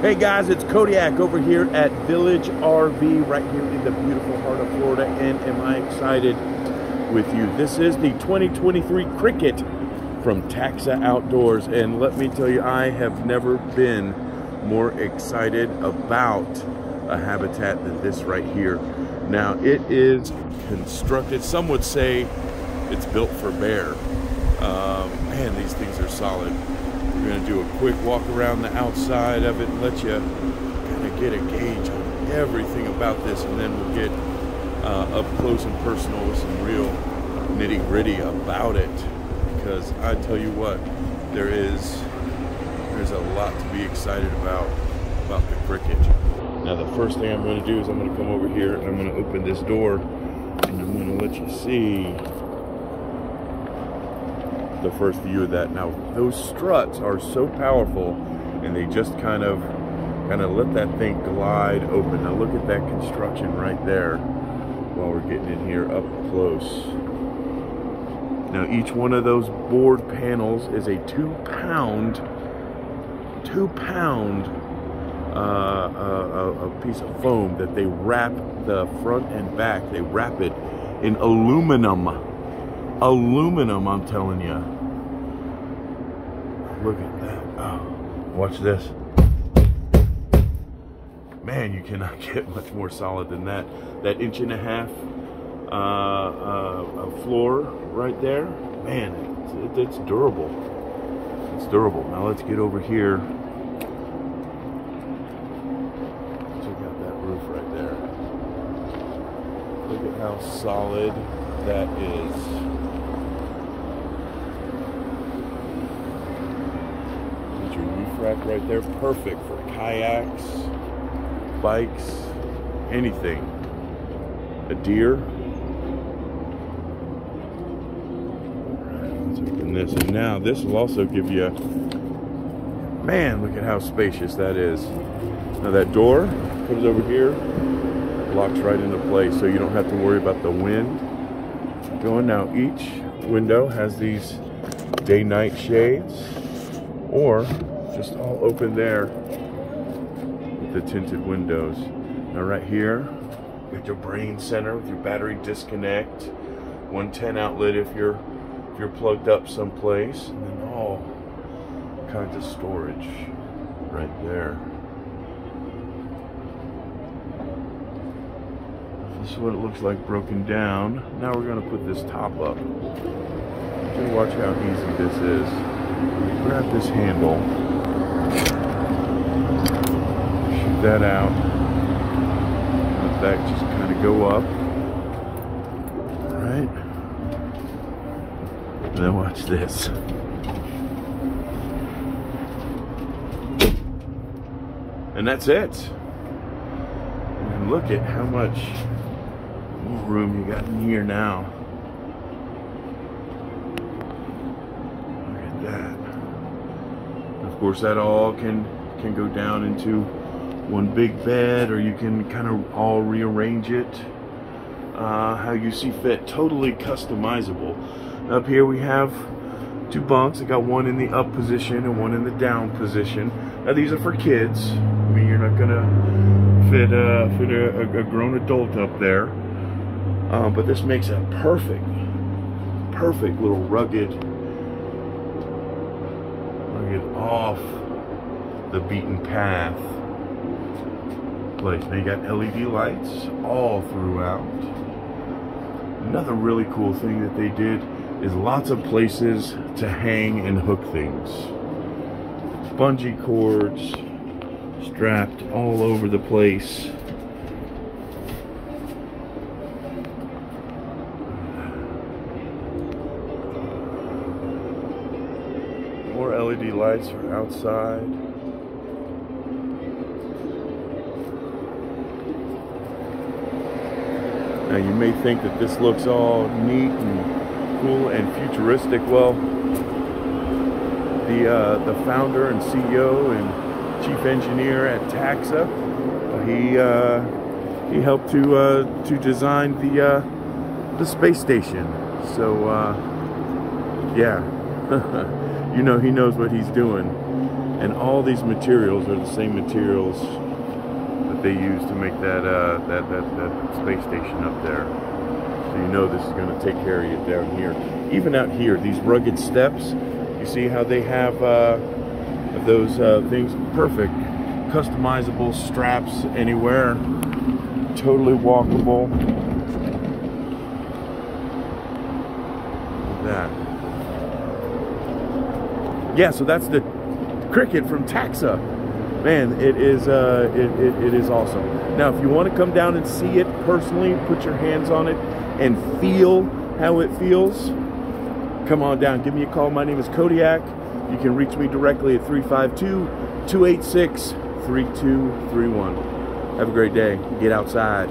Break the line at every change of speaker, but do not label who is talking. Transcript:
Hey guys, it's Kodiak over here at Village RV right here in the beautiful heart of Florida. And am I excited with you? This is the 2023 Cricket from Taxa Outdoors. And let me tell you, I have never been more excited about a habitat than this right here. Now, it is constructed, some would say it's built for bear. Um, man, these things are solid. We're going to do a quick walk around the outside of it and let you kind of get a gauge on everything about this, and then we'll get uh, up close and personal with some real nitty gritty about it. Because I tell you what, there is there's a lot to be excited about about the cricket. Now the first thing I'm going to do is I'm going to come over here and I'm going to open this door and I'm going to let you see the first view of that. Now, those struts are so powerful, and they just kind of, kind of let that thing glide open. Now, look at that construction right there. While we're getting in here up close. Now, each one of those board panels is a two-pound, two-pound uh, a, a piece of foam that they wrap the front and back. They wrap it in aluminum aluminum, I'm telling you. Look at that. Oh, watch this. Man, you cannot get much more solid than that. That inch and a half uh, uh, floor right there. Man, it's, it's durable. It's durable. Now let's get over here. Check out that roof right there. Look at how solid that is. Right there. Perfect for kayaks, bikes, anything. A deer. Let's open this. And now this will also give you, a, man, look at how spacious that is. Now that door comes over here, locks right into place so you don't have to worry about the wind going. Now each window has these day-night shades or just all open there with the tinted windows. Now right here, you got your brain center with your battery disconnect, 110 outlet if you're if you're plugged up someplace, and then all kinds of storage right there. This is what it looks like broken down. Now we're going to put this top up. Just watch how easy this is. Grab this handle that out. Let that just kind of go up. All right. And then watch this. And that's it. And look at how much room you got in here now. Look at that. Of course, that all can can go down into one big bed or you can kind of all rearrange it uh, how you see fit. Totally customizable. Up here we have two bunks. I got one in the up position and one in the down position. Now these are for kids. I mean you're not gonna fit, uh, fit a, a, grown adult up there. Uh, but this makes a perfect perfect little rugged rugged off the beaten path. Now you got LED lights all throughout. Another really cool thing that they did is lots of places to hang and hook things. Bungee cords strapped all over the place. More LED lights for outside. Now you may think that this looks all neat and cool and futuristic. Well, the uh, the founder and CEO and chief engineer at Taxa, he uh, he helped to uh, to design the uh, the space station. So uh, yeah, you know he knows what he's doing. And all these materials are the same materials that they use to make that uh, that, that that space station up there. So you know this is going to take care of you down here. Even out here, these rugged steps. You see how they have uh, those uh, things? Perfect, customizable straps anywhere. Totally walkable. that. Yeah, so that's the cricket from Taxa. Man, it is uh, it, it, it is awesome. Now, if you want to come down and see it personally, put your hands on it, and feel how it feels, come on down. Give me a call. My name is Kodiak. You can reach me directly at 352 286 3231. Have a great day. Get outside.